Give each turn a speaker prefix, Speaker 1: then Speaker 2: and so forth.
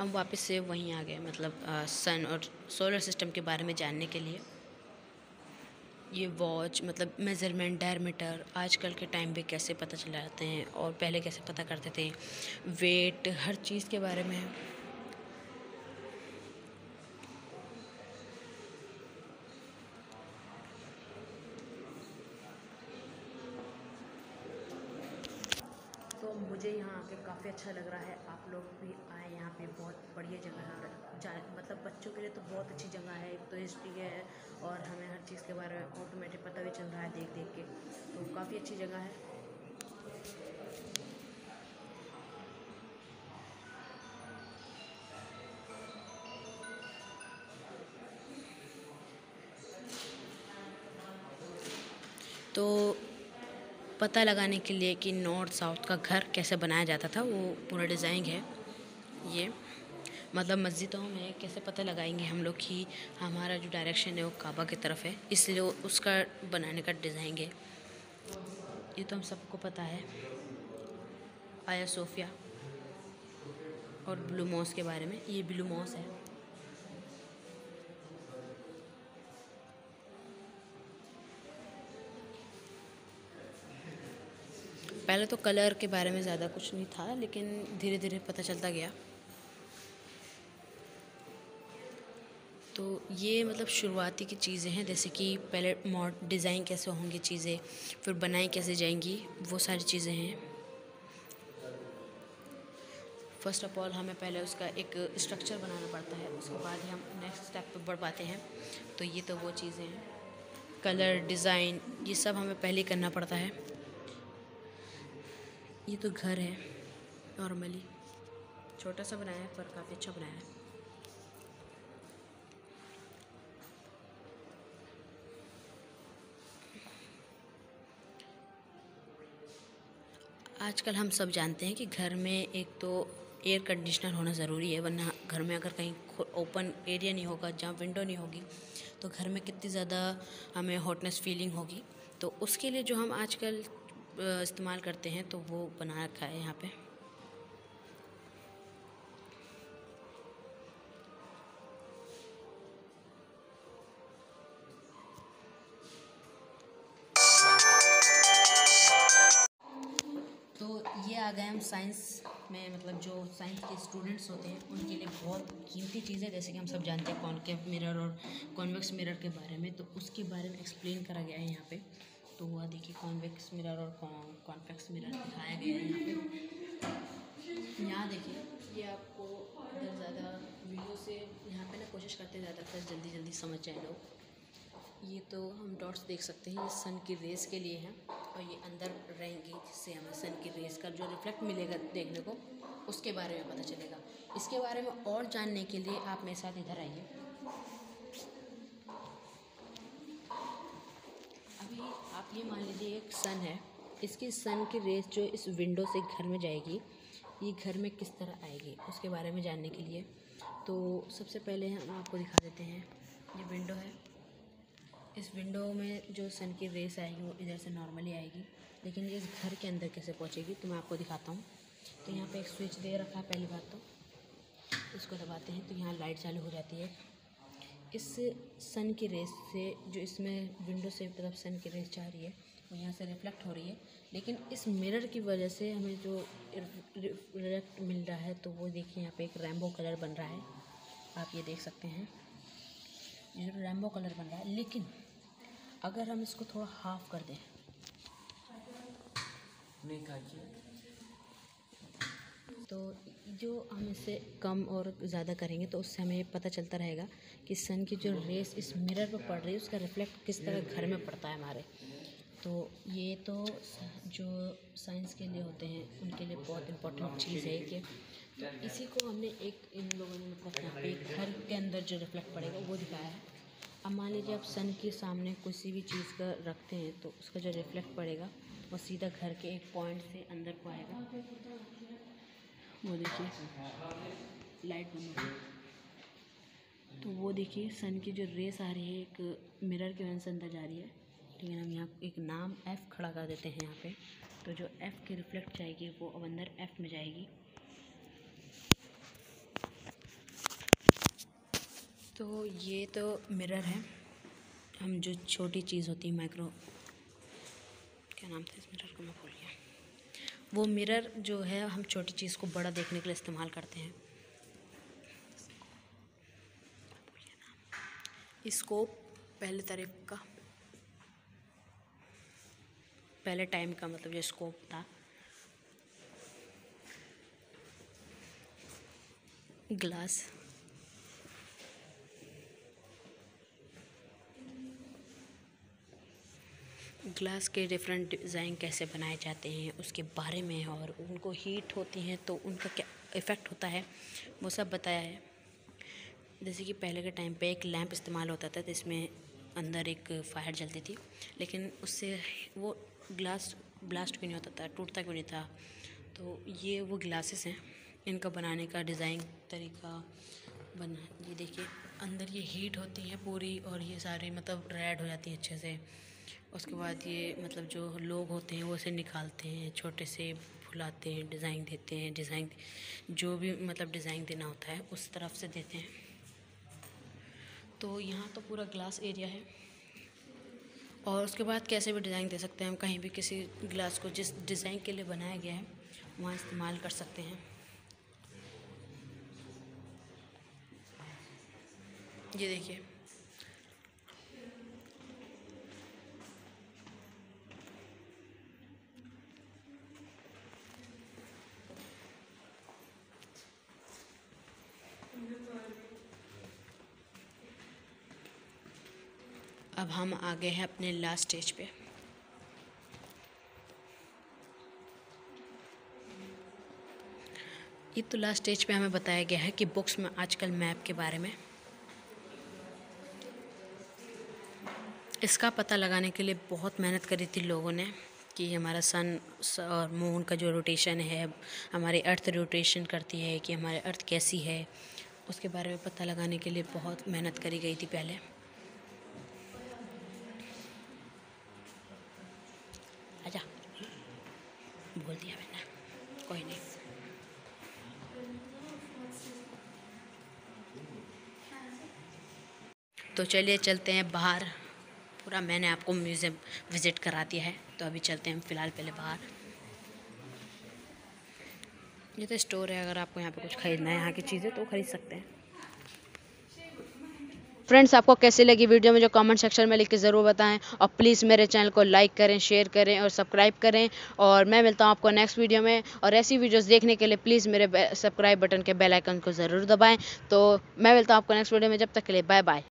Speaker 1: हम वापस से वहीं आ गए मतलब सन और सोलर सिस्टम के बारे में जानने के लिए। ये वॉच मतलब मेज़रमेंट डायमीटर आजकल के टाइम पे कैसे पता चल जाते हैं और पहले कैसे पता करते थे? वेट हर चीज़ के बारे में। मुझे यहाँ आके काफ़ी अच्छा लग रहा है। आप लोग भी आए यहाँ पे, बहुत बढ़िया जगह है जा मतलब बच्चों के लिए तो बहुत अच्छी जगह है, एक तो हिस्ट्री है और हमें हर चीज़ के बारे में ऑटोमेटिक पता भी चल रहा है देख देख के। तो काफ़ी अच्छी जगह है। तो पता लगाने के लिए कि नॉर्थ साउथ का घर कैसे बनाया जाता था, वो पूरा डिज़ाइन है ये। मतलब मस्जिदों में कैसे पता लगाएँगे हम लोग कि हमारा जो डायरेक्शन है वो काबा की तरफ़ है, इसलिए उसका बनाने का डिज़ाइन है। ये तो हम सबको पता है। आया सोफिया और ब्लू मॉस के बारे में, ये ब्लू मॉस है। पहले तो कलर के बारे में ज़्यादा कुछ नहीं था, लेकिन धीरे धीरे पता चलता गया। तो ये मतलब शुरुआती की चीज़ें हैं, जैसे कि पहले मॉड, डिज़ाइन कैसे होंगी चीज़ें, फिर बनाई कैसे जाएँगी, वो सारी चीज़ें हैं। फ़र्स्ट ऑफ़ ऑल हमें पहले उसका एक स्ट्रक्चर बनाना पड़ता है, उसके बाद ही हम नेक्स्ट स्टेप पे बढ़ पाते हैं। तो ये तो वो चीज़ें हैं। कलर डिज़ाइन ये सब हमें पहले करना पड़ता है। ये तो घर है नॉर्मली छोटा सा बनाया है, पर काफ़ी अच्छा बनाया है। आजकल हम सब जानते हैं कि घर में एक तो एयर कंडीशनर होना ज़रूरी है, वरना घर में अगर कहीं ओपन एरिया नहीं होगा, जहाँ विंडो नहीं होगी तो घर में कितनी ज़्यादा हमें हॉटनेस फीलिंग होगी। तो उसके लिए जो हम आजकल इस्तेमाल करते हैं तो वो बना रखा है यहाँ पे। तो ये आ गए हम साइंस में मतलब जो साइंस के स्टूडेंट्स होते हैं, उनके लिए बहुत कीमती चीज़ है, जैसे कि हम सब जानते हैं कॉनकेव मिरर और कॉन्वेक्स मिरर के बारे में तो उसके बारे में एक्सप्लेन करा गया है यहाँ पे। तो हुआ, देखिए कॉन्वेक्स मिरर और कॉन्वेक्स मिरर दिखाया गया है यहाँ पे। यहाँ देखिए, ये आपको अगर ज़्यादा वीडियो से, यहाँ पे ना कोशिश करते ज़्यादातर जल्दी जल्दी समझ जाए लोग। ये तो हम डॉट्स देख सकते हैं, ये सन की रेस के लिए हैं और ये अंदर रहेंगी, जिससे हमें सन की रेस का जो रिफ्लेक्ट मिलेगा देखने को, उसके बारे में पता चलेगा। इसके बारे में और जानने के लिए आप मेरे साथ इधर आइए आप ये मान लीजिए एक सन है, इसकी सन की रेस जो इस विंडो से घर में जाएगी, ये घर में किस तरह आएगी, उसके बारे में जानने के लिए। तो सबसे पहले हम आपको दिखा देते हैं, ये विंडो है। इस विंडो में जो सन की रेस आएगी वो इधर से नॉर्मली आएगी, लेकिन ये इस घर के अंदर कैसे पहुँचेगी तो मैं आपको दिखाता हूँ। तो यहाँ पे एक स्विच दे रखा है, पहली बात तो। इसको दबाते हैं तो यहाँ लाइट चालू हो जाती है। इस सन की रेस से, जो इसमें विंडो से तरफ़ सन की रेस जा रही है, वो यहाँ से रिफ्लेक्ट हो रही है। लेकिन इस मिरर की वजह से हमें जो रिफ्लेक्ट मिल रहा है तो वो देखिए यहाँ पे एक रैम्बो कलर बन रहा है। आप ये देख सकते हैं। ये जो रैम्बो कलर बन रहा है। लेकिन अगर हम इसको थोड़ा हाफ़ कर दें। नहीं जो हम इससे कम और ज़्यादा करेंगे तो उससे हमें पता चलता रहेगा कि सन की जो रेस इस मिरर पर पड़ रही है, उसका रिफ्लेक्ट किस तरह घर में पड़ता है हमारे। तो ये तो जो साइंस के लिए होते हैं, उनके लिए बहुत इम्पोर्टेंट चीज़ है कि तो इसी को हमने एक, इन लोगों ने मतलब यहाँ पे घर के अंदर जो रिफ्लेक्ट पड़ेगा, वो दिखाया है। अब मान लीजिए आप सन के सामने किसी भी चीज़ का रखते हैं तो उसका जो रिफ्लेक्ट पड़ेगा, वो सीधा घर के एक पॉइंट से अंदर को आएगा। वो देखिए। लाइट बंद हो तो वो देखिए सन की जो रेस आ रही है, एक मिरर के वजह से अंदर जा रही है। ठीक है हम यहाँ एक नाम एफ़ खड़ा कर देते हैं यहाँ पे। तो जो एफ़ की रिफ्लेक्ट जाएगी, वो अब अंदर एफ़ में जाएगी। तो ये तो मिरर है। हम जो छोटी चीज़ होती है माइक्रो क्या नाम था इस मिरर को? मैं भूल गया। वो मिरर जो है, हम छोटी चीज़ को बड़ा देखने के लिए इस्तेमाल करते हैं। स्कोप पहले तरीक़ का, पहले टाइम का मतलब जो स्कोप था। ग्लास ग्लास के डिफरेंट डिज़ाइन कैसे बनाए जाते हैं, उसके बारे में और उनको हीट होती हैं तो उनका क्या इफ़ेक्ट होता है, वो सब बताया है। जैसे कि पहले के टाइम पे एक लैंप इस्तेमाल होता था, जिसमें अंदर एक फायर जलती थी, लेकिन उससे वो ग्लास ब्लास्ट क्यों नहीं होता था, टूटता क्यों नहीं था? तो ये वो ग्लासेस हैं, इनका बनाने का डिज़ाइन तरीका बना, ये देखिए, अंदर ये हीट होती है पूरी और ये सारी मतलब रेड हो जाती है अच्छे से। उसके बाद ये मतलब जो लोग होते हैं, वो उसे निकालते हैं, छोटे से फुलाते हैं, डिज़ाइन देते हैं, डिज़ाइन जो भी मतलब डिज़ाइन देना होता है, उस तरफ़ से देते हैं। तो यहाँ तो पूरा ग्लास एरिया है। और उसके बाद कैसे भी डिज़ाइन दे सकते हैं, हम कहीं भी किसी ग्लास को जिस डिज़ाइन के लिए बनाया गया है, वहाँ इस्तेमाल कर सकते हैं। ये देखिए। अब हम आ गए हैं अपने लास्ट स्टेज पे। ये तो लास्ट स्टेज पे हमें बताया गया है कि बुक्स में आजकल मैप के बारे में। इसका पता लगाने के लिए बहुत मेहनत करी थी लोगों ने कि हमारा सन और मून का जो रोटेशन है, हमारी अर्थ रोटेशन करती है, कि हमारे अर्थ कैसी है, उसके बारे में पता लगाने के लिए बहुत मेहनत करी गई थी पहले। बोल दिया मैंने। कोई नहीं। तो चलिए चलते हैं बाहर। पूरा मैंने आपको म्यूज़ियम विज़िट करा दिया है तो अभी चलते हैं फ़िलहाल पहले बाहर। ये तो स्टोर है, अगर आपको यहाँ पे कुछ ख़रीदना है, यहाँ की चीज़ें तो खरीद सकते हैं।
Speaker 2: फ्रेंड्स, आपको कैसी लगी वीडियो मुझे कमेंट सेक्शन में लिख के ज़रूर बताएँ। और प्लीज़ मेरे चैनल को लाइक करें शेयर करें और सब्सक्राइब करें। और मैं मिलता हूँ आपको नेक्स्ट वीडियो में। और ऐसी वीडियोस देखने के लिए प्लीज़ मेरे सब्सक्राइब बटन के बेल आइकन को ज़रूर दबाएँ। तो मैं मिलता हूँ आपको नेक्स्ट वीडियो में। जब तक के लिए बाय बाय